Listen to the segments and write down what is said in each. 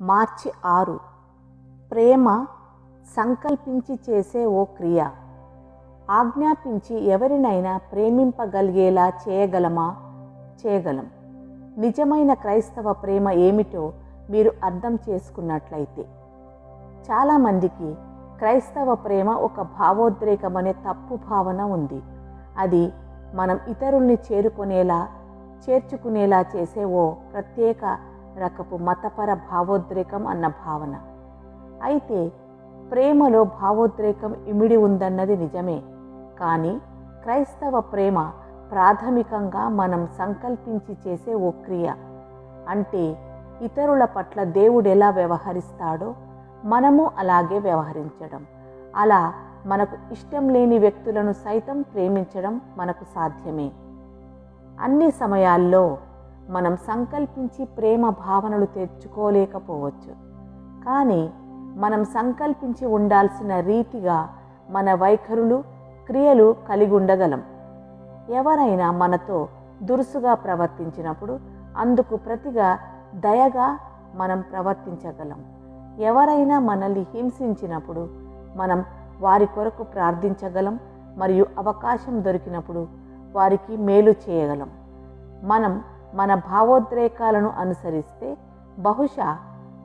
మార్చి ఆరు. ప్రేమ సంకల్పించి చేసే ఓ క్రియ. ఆజ్ఞాపించి ఎవరినైనా ప్రేమింపగలిగేలా చేయగలమా? చేయగలం. నిజమైన క్రైస్తవ ప్రేమ ఏమిటో మీరు అర్థం చేసుకున్నట్లయితే. చాలామందికి క్రైస్తవ ప్రేమ ఒక భావోద్రేకమనే తప్పు భావన ఉంది. అది మనం ఇతరుల్ని చేరుకునేలా చేర్చుకునేలా చేసే ఓ ప్రత్యేక రకపు మతపర భావోద్రేకం అన్న భావన. అయితే ప్రేమలో భావోద్రేకం ఇమిడి ఉందన్నది నిజమే. కానీ క్రైస్తవ ప్రేమ ప్రాథమికంగా మనం సంకల్పించి చేసే ఓ క్రియ. అంటే ఇతరుల పట్ల దేవుడు ఎలా వ్యవహరిస్తాడో మనము అలాగే వ్యవహరించడం. అలా మనకు ఇష్టం లేని వ్యక్తులను సైతం ప్రేమించడం మనకు సాధ్యమే. అన్ని సమయాల్లో మనం సంకల్పించి ప్రేమ భావనలు తెచ్చుకోలేకపోవచ్చు. కానీ మనం సంకల్పించి ఉండాల్సిన రీతిగా మన వైఖరులు క్రియలు కలిగి ఉండగలం. ఎవరైనా మనతో దురుసుగా ప్రవర్తించినప్పుడు అందుకు ప్రతిగా దయగా మనం ప్రవర్తించగలం. ఎవరైనా మనల్ని హింసించినప్పుడు మనం వారి కొరకు ప్రార్థించగలం మరియు అవకాశం దొరికినప్పుడు వారికి మేలు చేయగలం. మనం మన భావోద్రేకాలను అనుసరిస్తే బహుశా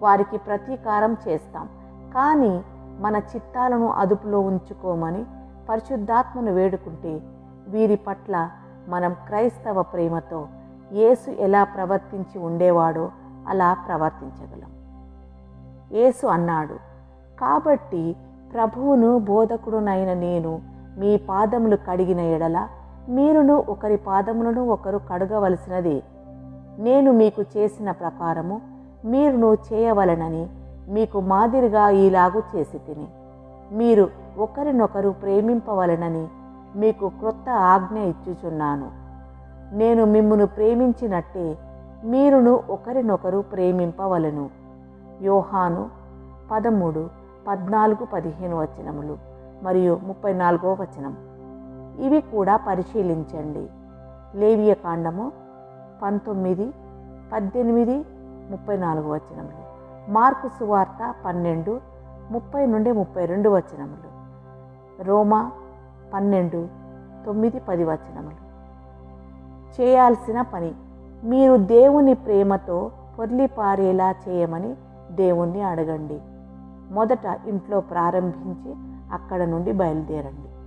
వారికి ప్రతీకారం చేస్తాం. కానీ మన చిత్తాలను అదుపులో ఉంచుకోమని పరిశుద్ధాత్మను వేడుకుంటే వీరి పట్ల మనం క్రైస్తవ ప్రేమతో యేసు ఎలా ప్రవర్తించి ఉండేవాడో అలా ప్రవర్తించగలం. యేసు అన్నాడు కాబట్టి ప్రభువును బోధకుడునైన నేను మీ పాదములు కడిగిన ఎడల మీరును ఒకరి పాదములను ఒకరు కడగవలసినదే. నేను మీకు చేసిన ప్రకారము మీరును చేయవలనని మీకు మాదిరిగా ఈలాగు చేసి తిని. మీరు ఒకరినొకరు ప్రేమింపవలనని మీకు క్రొత్త ఆజ్ఞ ఇచ్చుచున్నాను. నేను మిమ్మును ప్రేమించినట్టే మీరును ఒకరినొకరు ప్రేమింపవలను. యోహాను పదమూడు పద్నాలుగు పదిహేను వచనములు మరియు ముప్పై నాలుగో వచనం. ఇవి కూడా పరిశీలించండి. లేవియ కాండము పంతొమ్మిది పద్దెనిమిది ముప్పై నాలుగు వచనములు. మార్కు సువార్త పన్నెండు ముప్పై నుండి ముప్పై రెండు వచనములు. రోమా పన్నెండు తొమ్మిది పది వచనములు. చేయాల్సిన పని మీరు దేవుని ప్రేమతో పొర్లిపారేలా చేయమని దేవుణ్ణి అడగండి. మొదట ఇంట్లో ప్రారంభించి అక్కడ నుండి బయలుదేరండి.